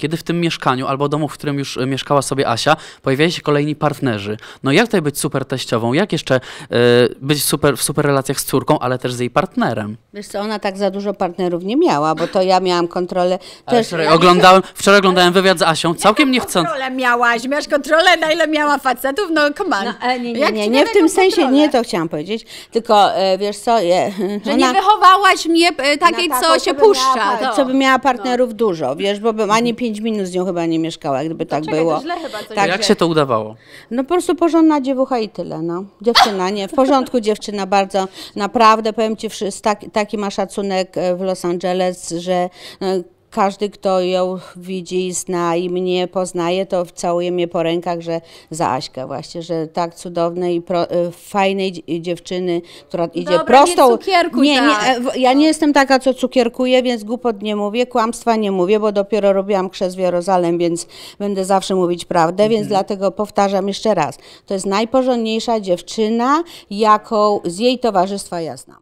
kiedy w tym mieszkaniu albo domu, w którym już e, mieszkała sobie Asia, pojawiali się kolejni partnerzy. No jak tutaj być super teściową? Jak jeszcze e, być super, w super relacjach z córką, ale też z jej partnerem? Wiesz co, ona tak za dużo partnerów nie miała, bo to ja miałam kontrolę też. wczoraj oglądałem, wczoraj oglądałem wywiad z Asią, całkiem niechcący. Kontrolę miałaś, miałaś kontrolę, na ile miała facetów, no come on. No, ale nie, nie, nie, nie w tym sensie, nie to chciałam powiedzieć, tylko e, wiesz co, je, Że ona, nie wychowałaś mnie e, takiej, co się puszcza. Miała, to. co by miała partnerów dużo, wiesz, bo bym ani pięć minut z nią chyba nie mieszkała, gdyby tak czekaj, było. to źle chyba coś Tak, Jak się to udawało? No po prostu porządna dziewucha i tyle, no. Dziewczyna, nie, w porządku dziewczyna, bardzo, naprawdę, powiem Ci, taki, taki ma szacunek e, w Los Angeles, że e, każdy, kto ją widzi, i zna i mnie poznaje, to całuje mnie po rękach, że za Aśkę właśnie, że tak cudownej i pro, e, fajnej dzie- dziewczyny, która idzie Dobra, prostą. nie cukierkuj nie, nie, tak. e, w- ja nie jestem taka, co cukierkuje, więc głupot nie mówię, kłamstwa nie mówię, bo dopiero robiłam chrzest w Jerozolem, więc będę zawsze mówić prawdę, więc dlatego powtarzam jeszcze raz. To jest najporządniejsza dziewczyna, jaką z jej towarzystwa ja znam.